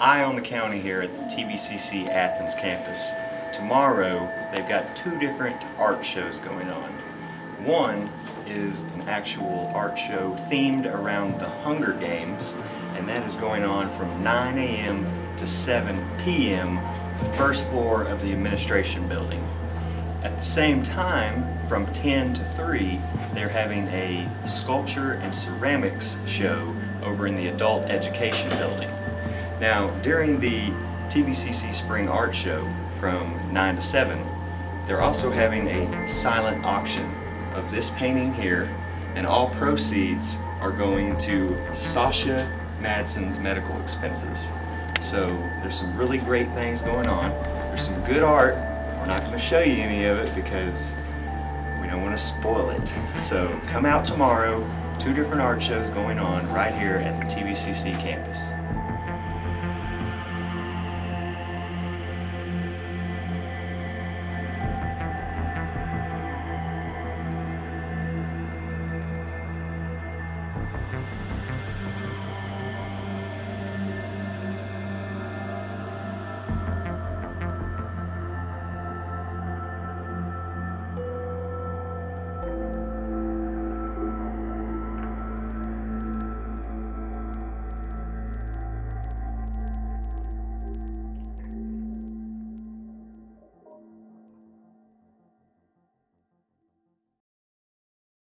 eye on the county here at the TVCC Athens campus. Tomorrow, they've got two different art shows going on. One is an actual art show themed around the Hunger Games, and that is going on from 9 a.m. to 7 p.m. the first floor of the administration building. At the same time, from 10 to 3, they're having a sculpture and ceramics show over in the adult education building. Now, during the TVCC Spring Art Show from 9 to 7, they're also having a silent auction of this painting here, and all proceeds are going to Sasha Madsen's medical expenses. So there's some really great things going on. There's some good art. We're not going to show you any of it because we don't want to spoil it. So come out tomorrow. Two different art shows going on right here at the TVCC campus.